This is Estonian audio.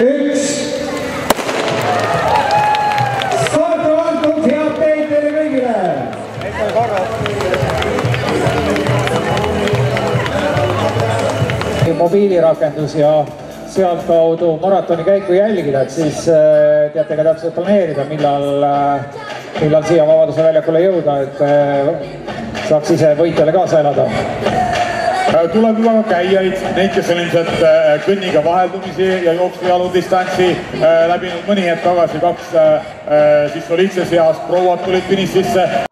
üks. on antud, head teid teile kõigile mobiilirakendus ja sealtkaudu maratoni käiku jälgida, et siis äh, teate ka täpselt planeerida, millal, millal siia Vabaduse väljakule jõuda, et äh, saaks ise võitjale kaasa elada tuleb juba ka käijaid, neid, kes on ilmselt äh, kõnniga vaheldumisi ja jooksjalu-distantsi äh, läbinud mõni hetk tagasi, kaks äh, siis soliidses eas prouad tulid finišisse